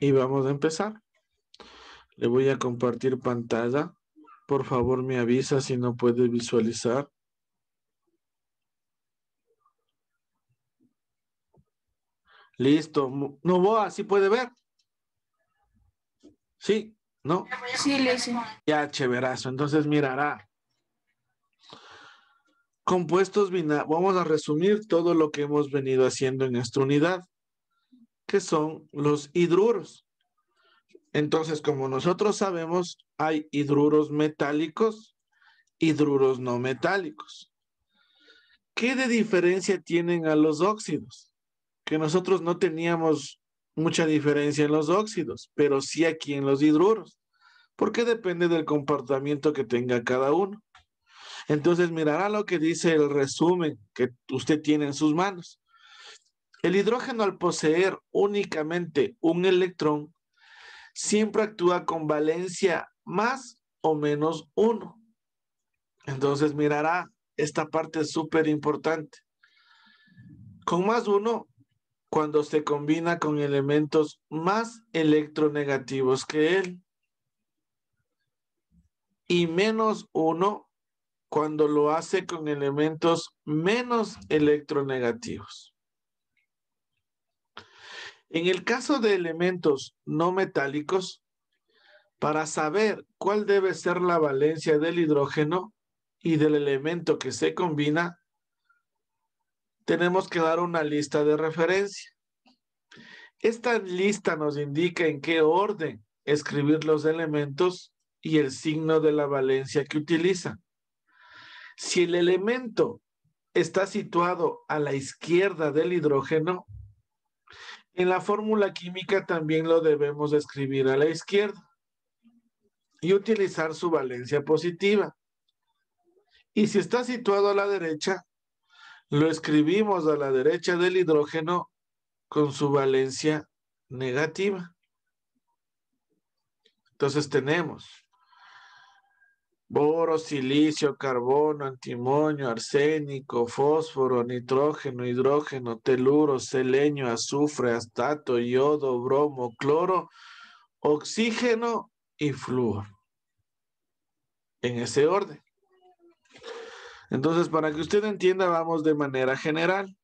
y vamos a empezar. Le voy a compartir pantalla. Por favor, me avisa si no puede visualizar. Listo. No, ¿sí puede ver? ¿Sí? ¿No? Sí, le Ya, chéverazo. Entonces mirará. Compuestos binarios. Vamos a resumir todo lo que hemos venido haciendo en esta unidad, que son los hidruros. Entonces, como nosotros sabemos, hay hidruros metálicos, hidruros no metálicos. ¿Qué de diferencia tienen a los óxidos? Que nosotros no teníamos mucha diferencia en los óxidos, pero sí aquí en los hidruros, porque depende del comportamiento que tenga cada uno. Entonces mirará lo que dice el resumen que usted tiene en sus manos. El hidrógeno al poseer únicamente un electrón siempre actúa con valencia más o menos uno. Entonces mirará, esta parte súper importante. Con más uno, cuando se combina con elementos más electronegativos que él. Y menos uno cuando lo hace con elementos menos electronegativos. En el caso de elementos no metálicos, para saber cuál debe ser la valencia del hidrógeno y del elemento que se combina, tenemos que dar una lista de referencia. Esta lista nos indica en qué orden escribir los elementos y el signo de la valencia que utilizan. Si el elemento está situado a la izquierda del hidrógeno, en la fórmula química también lo debemos escribir a la izquierda y utilizar su valencia positiva. Y si está situado a la derecha, lo escribimos a la derecha del hidrógeno con su valencia negativa. Entonces tenemos boro, silicio, carbono, antimonio, arsénico, fósforo, nitrógeno, hidrógeno, teluro, selenio, azufre, astato, yodo, bromo, cloro, oxígeno y flúor. En ese orden. Entonces, para que usted entienda, vamos de manera general.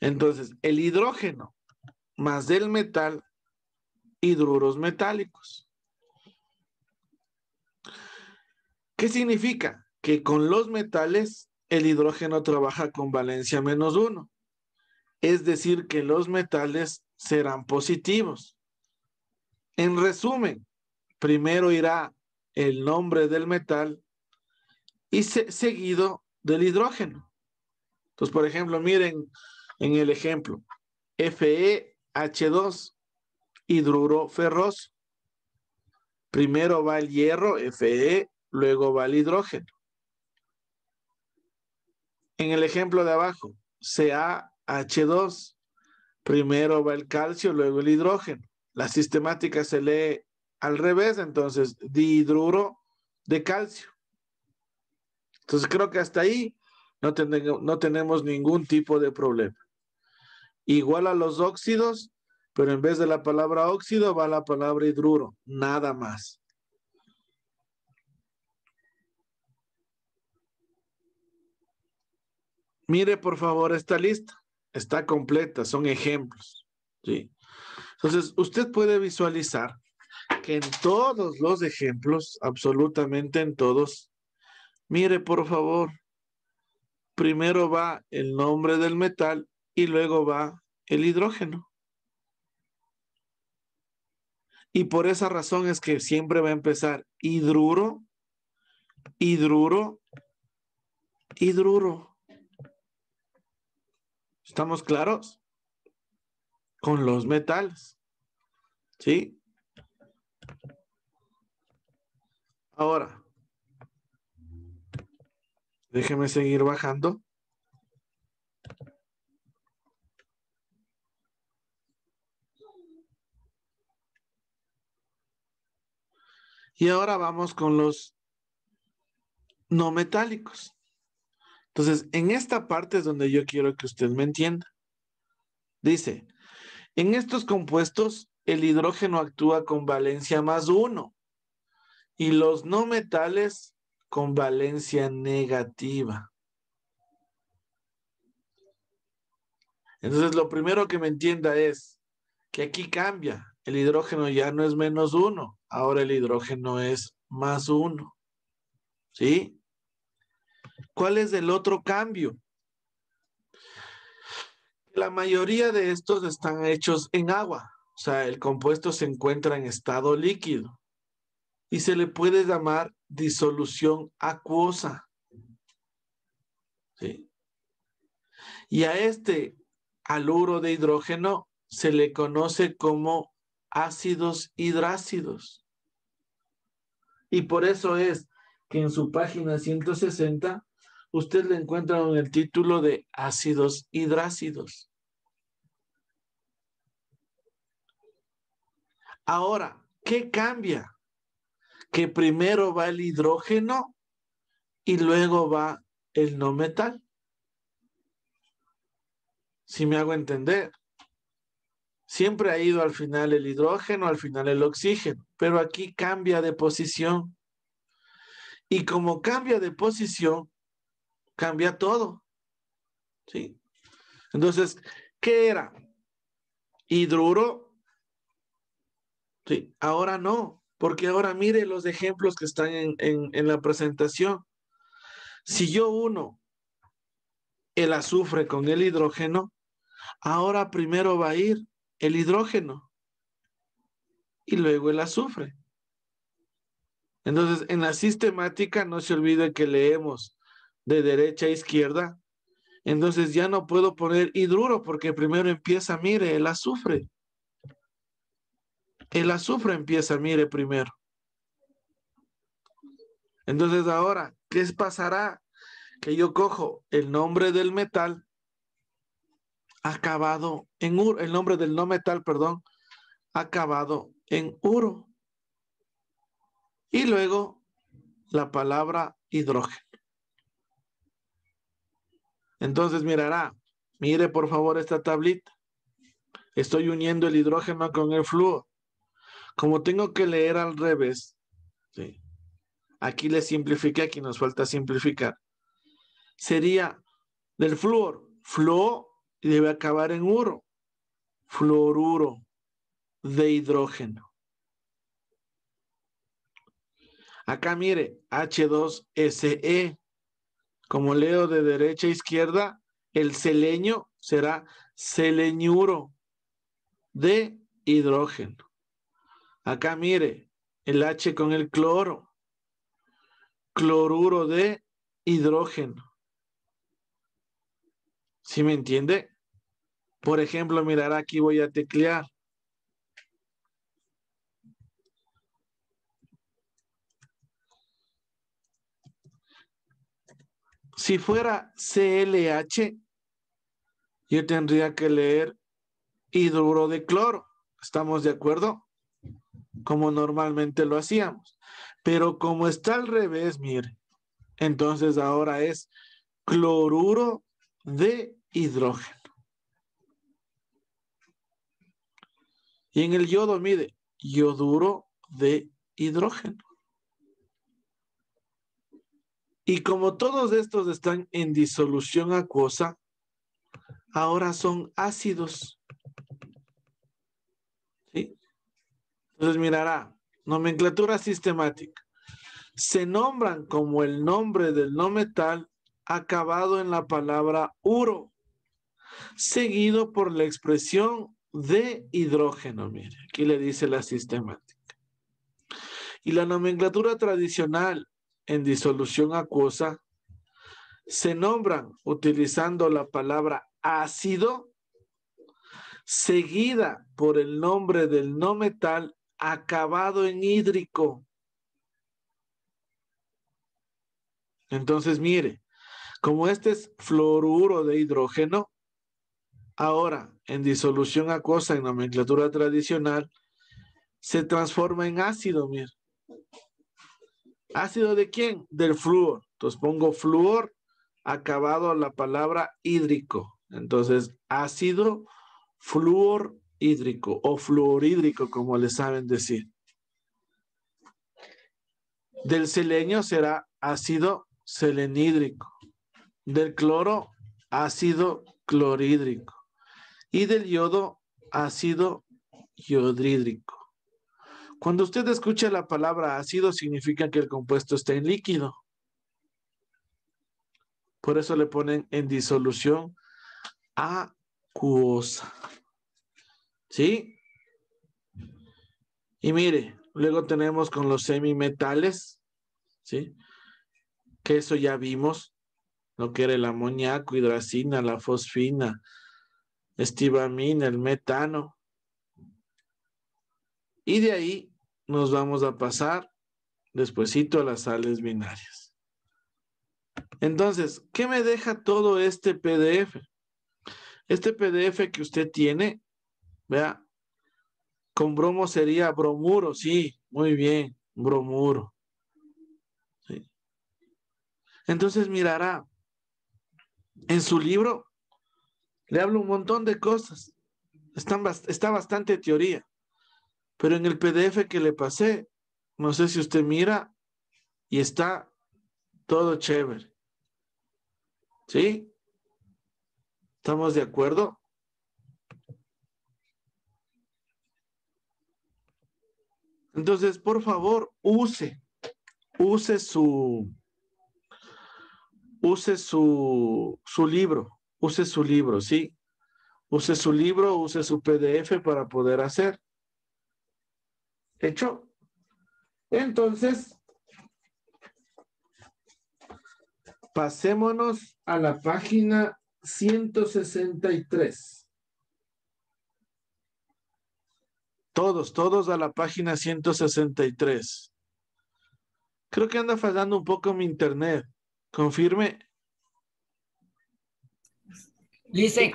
Entonces, el hidrógeno más del metal, hidruros metálicos. ¿Qué significa? Que con los metales el hidrógeno trabaja con valencia menos uno. Es decir, que los metales serán positivos. En resumen, primero irá el nombre del metal y seguido del hidrógeno. Entonces, por ejemplo, miren en el ejemplo, FeH2, hidruro ferroso. Primero va el hierro, Fe, luego va el hidrógeno. En el ejemplo de abajo, CaH2, primero va el calcio, luego el hidrógeno. La sistemática se lee al revés, entonces dihidruro de calcio. Entonces creo que hasta ahí no, tenemos ningún tipo de problema. Igual a los óxidos, pero en vez de la palabra óxido va la palabra hidruro, nada más. Mire por favor esta lista, está completa, son ejemplos. ¿sí? Entonces, usted puede visualizar que en todos los ejemplos, absolutamente en todos, mire por favor, primero va el nombre del metal y luego va el hidrógeno. Y por esa razón es que siempre va a empezar hidruro, hidruro, hidruro. ¿Estamos claros? Con los metales. ¿Sí? Ahora, déjeme seguir bajando. Y ahora vamos con los no metálicos. Entonces, en esta parte es donde yo quiero que usted me entienda. Dice, en estos compuestos el hidrógeno actúa con valencia más uno y los no metales con valencia negativa. Entonces, lo primero que me entienda es que aquí cambia. El hidrógeno ya no es menos uno, ahora el hidrógeno es más uno. ¿Sí? ¿Cuál es el otro cambio? La mayoría de estos están hechos en agua, o sea, el compuesto se encuentra en estado líquido y se le puede llamar disolución acuosa. Y a este aluro de hidrógeno se le conoce como ácidos hidrácidos. Y por eso es que en su página 160 usted le encuentra en el título de ácidos hidrácidos. Ahora, ¿qué cambia? Que primero va el hidrógeno y luego va el no metal. Si me hago entender. Siempre ha ido al final el hidrógeno, al final el oxígeno, pero aquí cambia de posición. Y como cambia de posición, cambia todo. ¿Sí? Entonces, ¿qué era? Hidruro. Sí, ahora no, porque ahora mire los ejemplos que están en, en la presentación. Si yo uno el azufre con el hidrógeno, ahora primero va a ir el hidrógeno y luego el azufre. Entonces, en la sistemática no se olvide que leemos de derecha a izquierda. Entonces ya no puedo poner hidruro porque primero empieza, mire, el azufre. El azufre empieza, mire, primero. Entonces ahora, ¿qué pasará? Que yo cojo el nombre del metal acabado en uro, el nombre del no metal, perdón, acabado en uro. Y luego la palabra hidrógeno. Entonces mirará, mire por favor esta tablita. Estoy uniendo el hidrógeno con el flúor. Como tengo que leer al revés, aquí le simplifiqué, aquí nos falta simplificar. Sería del flúor, y debe acabar en uro, fluoruro de hidrógeno. Acá mire, H2SE. Como leo de derecha a izquierda, el seleño será seleñuro de hidrógeno. Acá mire, el H con el cloro, cloruro de hidrógeno. ¿Sí me entiende? Por ejemplo, mirar aquí voy a teclear. Si fuera CLH, yo tendría que leer hidruro de cloro. ¿Estamos de acuerdo? Como normalmente lo hacíamos. Pero como está al revés, mire, entonces ahora es cloruro de hidrógeno. Y en el yodo, mide yoduro de hidrógeno. Y como todos estos están en disolución acuosa, ahora son ácidos. ¿Sí? Entonces mirará, nomenclatura sistemática. Se nombran como el nombre del no metal acabado en la palabra uro, seguido por la expresión de hidrógeno. Mire, aquí le dice la sistemática. Y la nomenclatura tradicional en disolución acuosa se nombran utilizando la palabra ácido seguida por el nombre del no metal acabado en hídrico. Entonces, mire, como este es fluoruro de hidrógeno, ahora en disolución acuosa en nomenclatura tradicional, se transforma en ácido, mire. ¿Ácido de quién? Del flúor. Entonces pongo flúor acabado la palabra hídrico. Entonces, ácido flúor hídrico o fluorhídrico, como le saben decir. Del selenio será ácido selenhídrico. Del cloro, ácido clorhídrico. Y del yodo, ácido yodhídrico. Cuando usted escucha la palabra ácido, significa que el compuesto está en líquido. Por eso le ponen en disolución acuosa. ¿Sí? Y mire, luego tenemos con los semimetales, ¿sí? Que eso ya vimos, lo que era el amoníaco, hidracina, la fosfina, estivamina, el metano. Y de ahí nos vamos a pasar despuesito a las sales binarias. Entonces, ¿qué me deja todo este PDF? Este PDF que usted tiene, vea, con bromo sería bromuro, sí, muy bien, bromuro. Entonces mirará, en su libro le hablo un montón de cosas. está bastante teoría. Pero en el PDF que le pasé, no sé si usted mira y está todo chévere. ¿Sí? ¿Estamos de acuerdo? Entonces, por favor, use, use su, use su, su libro, use su libro, ¿sí? Use su libro, use su PDF para poder hacer. ¿Hecho? Entonces, pasémonos a la página 163. Todos, todos a la página 163. Creo que anda fallando un poco mi internet. Confirme. Dice.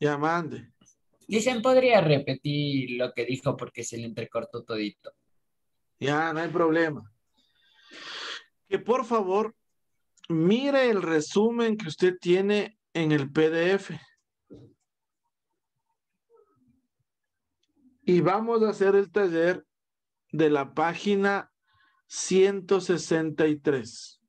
Ya mande. Dicen, podría repetir lo que dijo porque se le entrecortó todito. Ya, no hay problema. Que por favor mire el resumen que usted tiene en el PDF. Y vamos a hacer el taller de la página 163.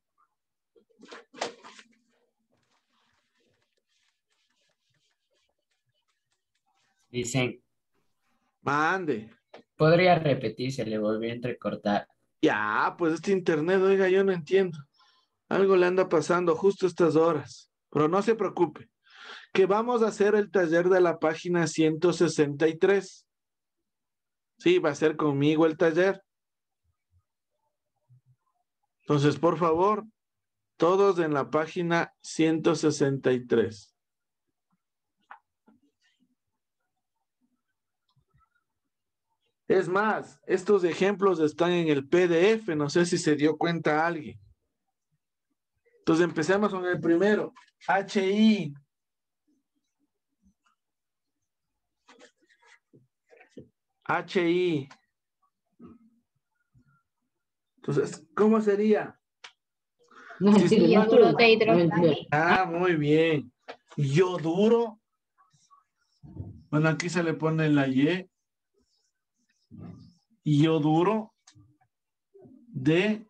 Dicen. Mande. Podría repetirse, le volví a entrecortar. Ya, pues este internet, oiga, yo no entiendo. Algo le anda pasando justo estas horas. Pero no se preocupe, que vamos a hacer el taller de la página 163. Sí, va a ser conmigo el taller. Entonces, por favor, todos en la página 163. Es más, estos ejemplos están en el PDF, no sé si se dio cuenta alguien. Entonces empecemos con el primero, HI. HI. Entonces, ¿cómo sería? De. Ah, muy bien. Yoduro. Bueno, aquí se le pone la Y yoduro de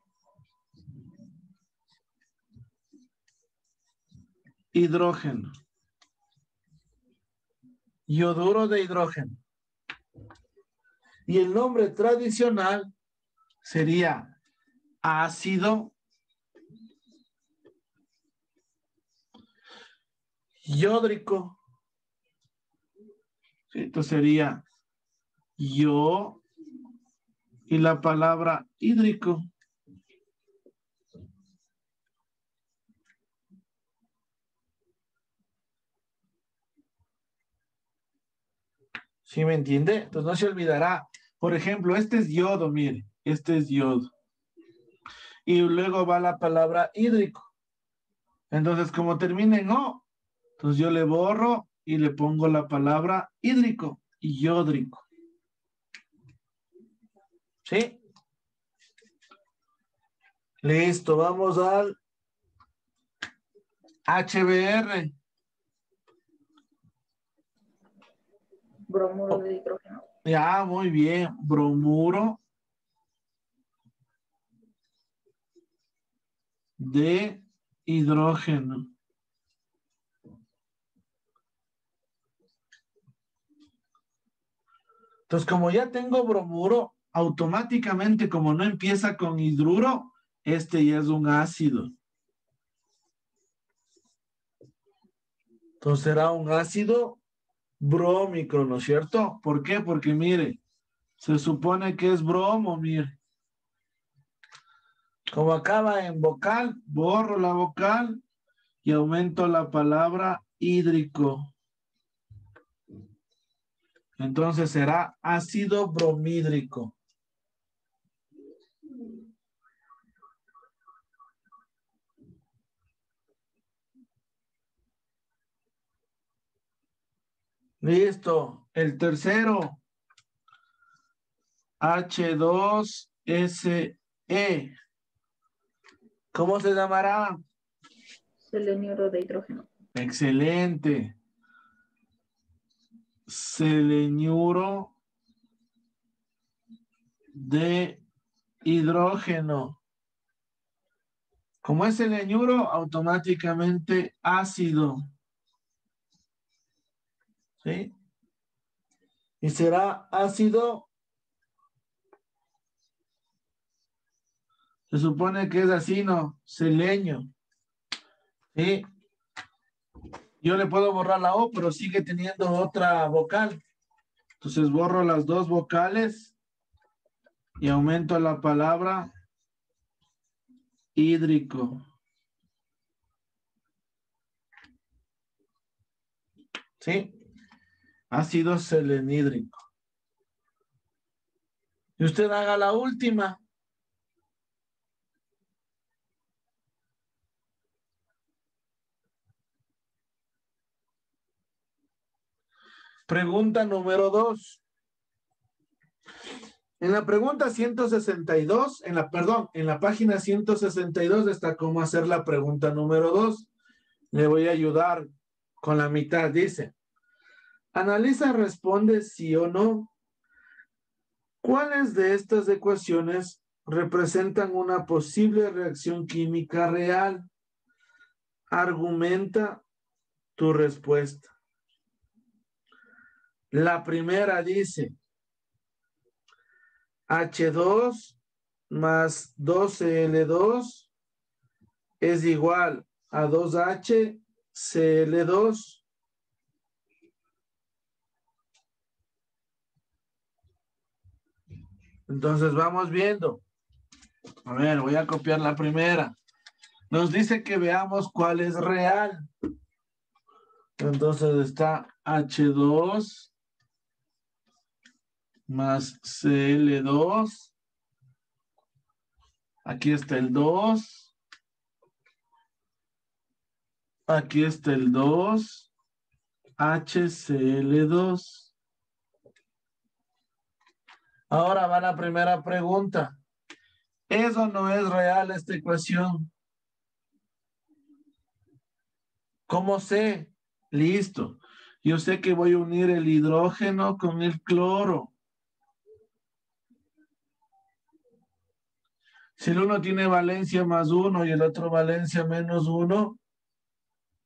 hidrógeno. Yoduro de hidrógeno. Y el nombre tradicional sería ácido yódrico. Esto sería yo y la palabra hídrico. ¿Sí me entiende? Entonces no se olvidará. Por ejemplo, este es yodo, mire, este es yodo. Y luego va la palabra hídrico. Entonces, como termina en O, entonces yo le borro y le pongo la palabra hídrico y yódrico. ¿Sí? Listo, vamos al HBR. Bromuro de hidrógeno. Ya, muy bien. Bromuro de hidrógeno. Entonces, como ya tengo bromuro, automáticamente, como no empieza con hidruro, este ya es un ácido. Entonces será un ácido brómico, ¿no es cierto? ¿Por qué? Porque mire, se supone que es bromo, mire. Como acaba en vocal, borro la vocal y aumento la palabra hídrico. Entonces será ácido bromídrico. Listo. El tercero. H2SE. ¿Cómo se llamará? Seleniuro de hidrógeno. Excelente. Seleniuro de hidrógeno. Como es seleniuro, automáticamente ácido. ¿Sí? Y será ácido. Se supone que es así, ¿no? Seleño. ¿Sí? Yo le puedo borrar la O, pero sigue teniendo otra vocal. Entonces borro las dos vocales y aumento la palabra hídrico. ¿Sí? Ácido selenhídrico. Y usted haga la última. Pregunta número dos. En la pregunta 162, en la, perdón, en la página 162 está cómo hacer la pregunta número dos. Le voy a ayudar con la mitad. Dice, analiza, responde sí o no. ¿Cuáles de estas ecuaciones representan una posible reacción química real? Argumenta tu respuesta. La primera dice H2 más 2Cl2 es igual a 2H Entonces vamos viendo. A ver, voy a copiar la primera. Nos dice que veamos cuál es real. Entonces está H2 más CL2. Aquí está el 2. Aquí está el 2. HCl2. Ahora va la primera pregunta. ¿Es o no es real esta ecuación? ¿Cómo sé? Listo. Yo sé que voy a unir el hidrógeno con el cloro. Si el uno tiene valencia más uno y el otro valencia menos uno,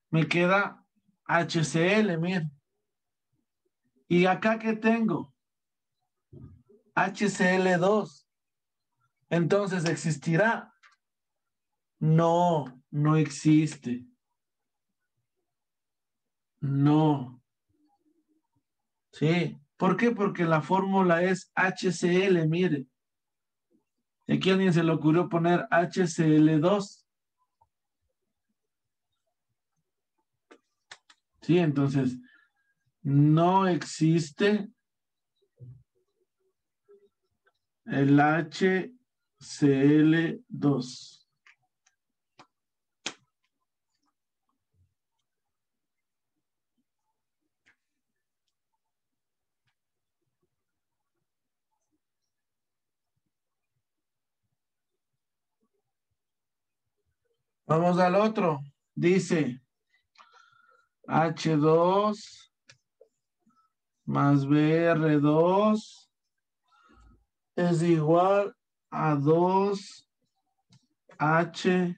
me queda HCl, miren. ¿Y acá qué tengo? HCl2. Entonces, ¿existirá? No, no existe. No. Sí. ¿Por qué? Porque la fórmula es HCl, mire. Aquí a alguien se le ocurrió poner HCl2. Sí, entonces no existe el HCl2. Vamos al otro. Dice H2 más BR2 es igual a 2 HBr.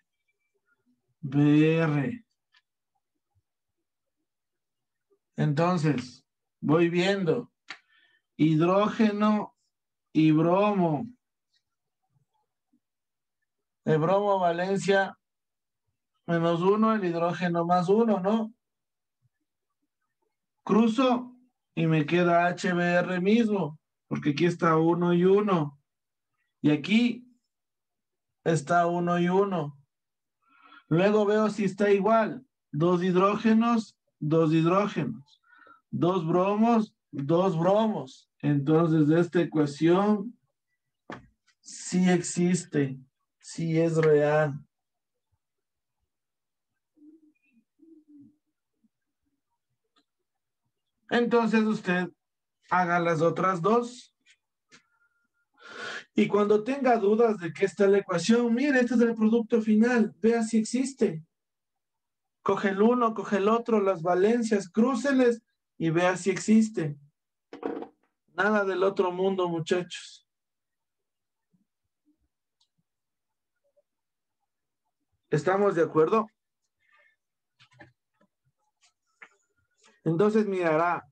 Entonces, voy viendo hidrógeno y bromo. El bromo valencia menos uno, el hidrógeno más uno, ¿no? Cruzo y me queda HBr mismo, porque aquí está uno y uno. Y aquí está uno y uno. Luego veo si está igual. Dos hidrógenos, dos hidrógenos. Dos bromos, dos bromos. Entonces, esta ecuación sí existe, sí es real. Entonces usted haga las otras dos. Y cuando tenga dudas de qué está la ecuación, mire, este es el producto final, vea si existe. Coge el uno, coge el otro, las valencias, crúceles y vea si existe. Nada del otro mundo, muchachos. ¿Estamos de acuerdo? Entonces mirará,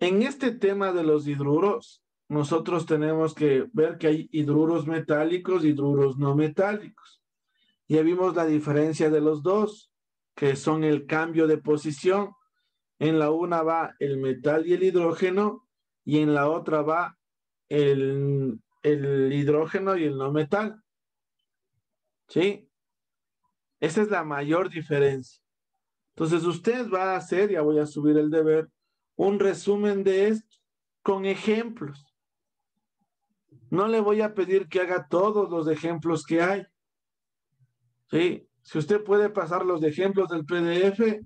en este tema de los hidruros, nosotros tenemos que ver que hay hidruros metálicos y hidruros no metálicos. Ya vimos la diferencia de los dos, que son el cambio de posición. En la una va el metal y el hidrógeno y en la otra va el, el hidrógeno y el no metal. ¿Sí? Esa es la mayor diferencia. Entonces usted va a hacer, ya voy a subir el deber, un resumen de esto con ejemplos. No le voy a pedir que haga todos los ejemplos que hay. Sí, si usted puede pasar los ejemplos del PDF,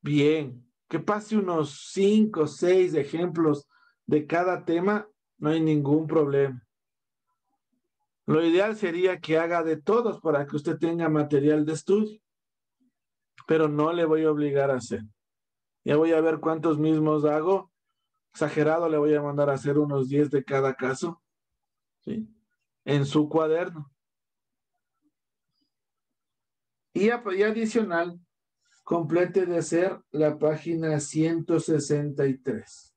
bien. Que pase unos cinco o seis ejemplos de cada tema, no hay ningún problema. Lo ideal sería que haga de todos para que usted tenga material de estudio pero no le voy a obligar a hacer. Ya voy a ver cuántos mismos hago. Exagerado, le voy a mandar a hacer unos 10 de cada caso, ¿sí? En su cuaderno. Y, y adicional, complete de hacer la página 163.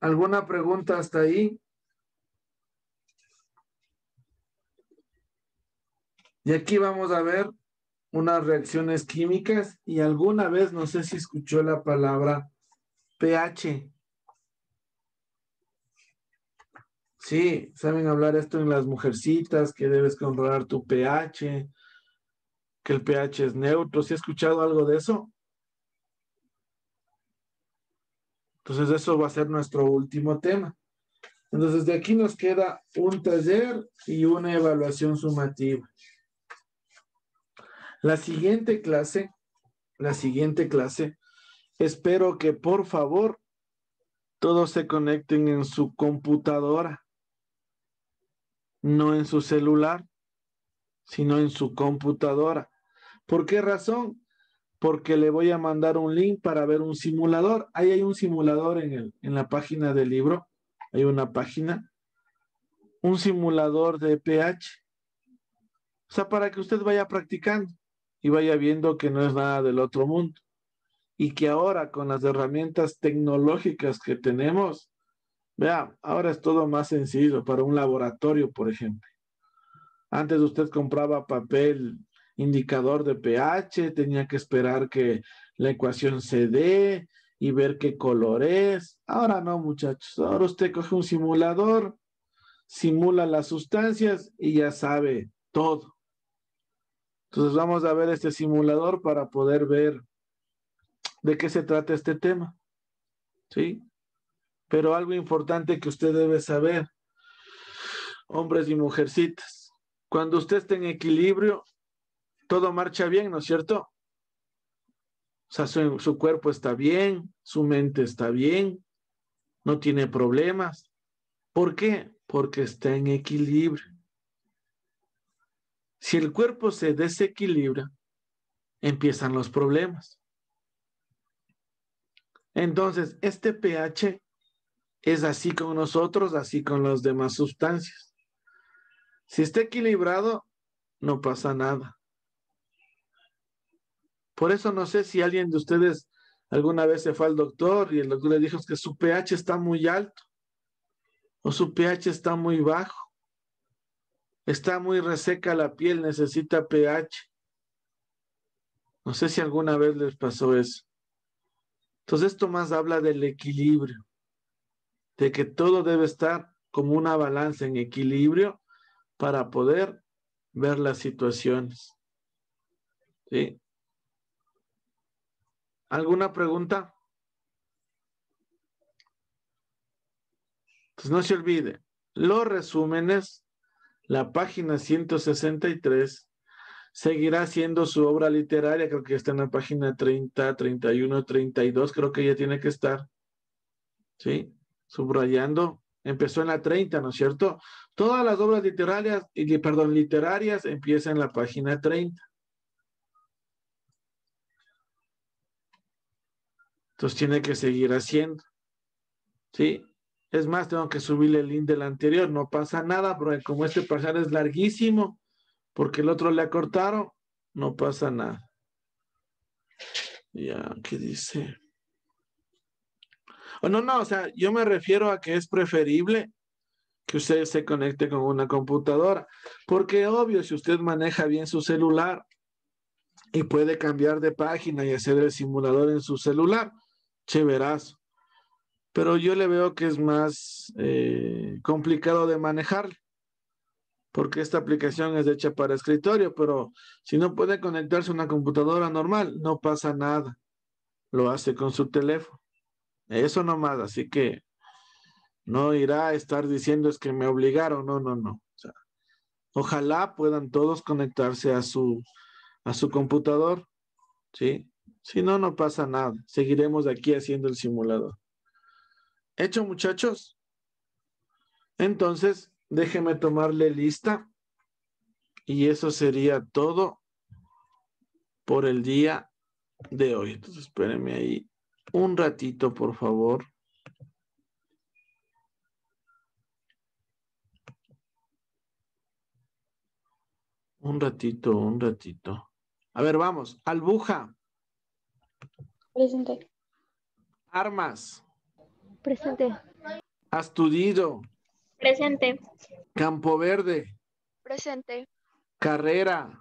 ¿Alguna pregunta hasta ahí? Y aquí vamos a ver unas reacciones químicas y alguna vez, no sé si escuchó la palabra pH. Sí, saben hablar esto en las mujercitas, que debes controlar tu pH, que el pH es neutro. ¿Sí ha escuchado algo de eso? Entonces eso va a ser nuestro último tema. Entonces de aquí nos queda un taller y una evaluación sumativa. La siguiente clase, la siguiente clase, espero que por favor todos se conecten en su computadora, no en su celular, sino en su computadora. ¿Por qué razón? Porque le voy a mandar un link para ver un simulador. Ahí hay un simulador en, el, en la página del libro. Hay una página. Un simulador de pH. O sea, para que usted vaya practicando y vaya viendo que no es nada del otro mundo. Y que ahora con las herramientas tecnológicas que tenemos, vea, ahora es todo más sencillo para un laboratorio, por ejemplo. Antes usted compraba papel indicador de pH, tenía que esperar que la ecuación se dé y ver qué color es. Ahora no, muchachos. Ahora usted coge un simulador, simula las sustancias y ya sabe todo. Entonces vamos a ver este simulador para poder ver de qué se trata este tema. ¿Sí? Pero algo importante que usted debe saber, hombres y mujercitas, cuando usted está en equilibrio, todo marcha bien, ¿no es cierto? O sea, su, su cuerpo está bien, su mente está bien, no tiene problemas. ¿Por qué? Porque está en equilibrio. Si el cuerpo se desequilibra, empiezan los problemas. Entonces, este pH es así con nosotros, así con las demás sustancias. Si está equilibrado, no pasa nada. Por eso no sé si alguien de ustedes alguna vez se fue al doctor y el doctor le dijo que su pH está muy alto o su pH está muy bajo. Está muy reseca la piel, necesita pH. No sé si alguna vez les pasó eso. Entonces esto más habla del equilibrio, de que todo debe estar como una balanza en equilibrio para poder ver las situaciones. ¿Sí? ¿Alguna pregunta? Entonces no se olvide, los resúmenes, la página 163 seguirá siendo su obra literaria, creo que está en la página 30, 31, 32, creo que ya tiene que estar, ¿sí? Subrayando, empezó en la 30, ¿no es cierto? Todas las obras literarias, perdón, literarias empiezan en la página 30. Entonces tiene que seguir haciendo, ¿sí? Es más, tengo que subirle el link del anterior, no pasa nada, porque como este pasar es larguísimo, porque el otro le acortaron, no pasa nada. Ya, ¿qué dice? Oh, no, no, o sea, yo me refiero a que es preferible que usted se conecte con una computadora, porque obvio, si usted maneja bien su celular y puede cambiar de página y hacer el simulador en su celular, chéverazo pero yo le veo que es más eh, complicado de manejar, porque esta aplicación es hecha para escritorio, pero si no puede conectarse a una computadora normal, no pasa nada. Lo hace con su teléfono. Eso nomás, así que no irá a estar diciendo es que me obligaron, no, no, no. ojalá puedan todos conectarse a su, a su computador, ¿sí? Si no, no pasa nada. Seguiremos aquí haciendo el simulador. ¿Hecho, muchachos? Entonces, déjeme tomarle lista. Y eso sería todo por el día de hoy. Entonces, espérenme ahí un ratito, por favor. Un ratito, un ratito. A ver, vamos. Albuja. Presente. Armas. Presente. Astudido. Presente. Campo Verde. Presente. Carrera.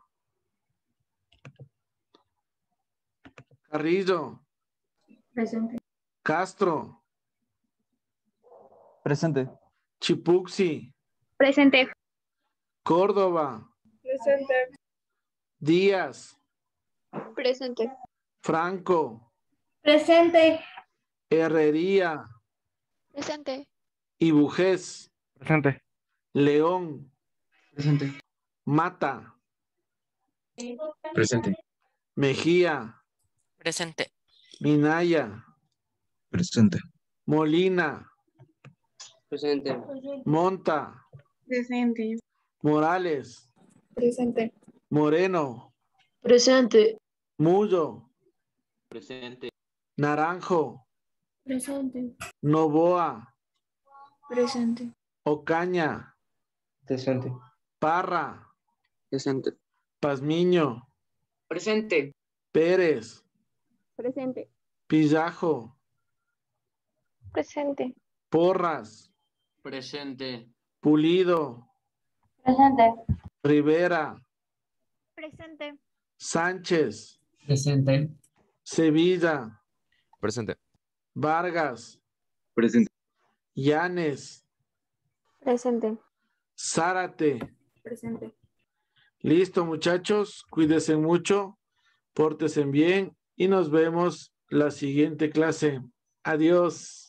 Carrillo. Presente. Castro. Presente. Chipuxi. Presente. Córdoba. Presente. Díaz. Presente. Franco. Presente. Herrería. Presente. Ibujés. Presente. León. Presente. Mata. Presente. Mejía. Presente. Minaya. Presente. Molina. Presente. Monta. Presente. Morales. Presente. Moreno. Presente. Mudo. Presente. Naranjo. Presente. Novoa. Presente. Ocaña. Presente. Parra. Presente. Pazmiño. Presente. Pérez. Presente. Pillajo. Presente. Porras. Presente. Pulido. Presente. Rivera. Presente. Sánchez. Presente. Sevilla. Presente. Vargas. Presente. Llanes. Presente. Zárate. Presente. Listo, muchachos. Cuídense mucho. Pórtense bien y nos vemos la siguiente clase. Adiós.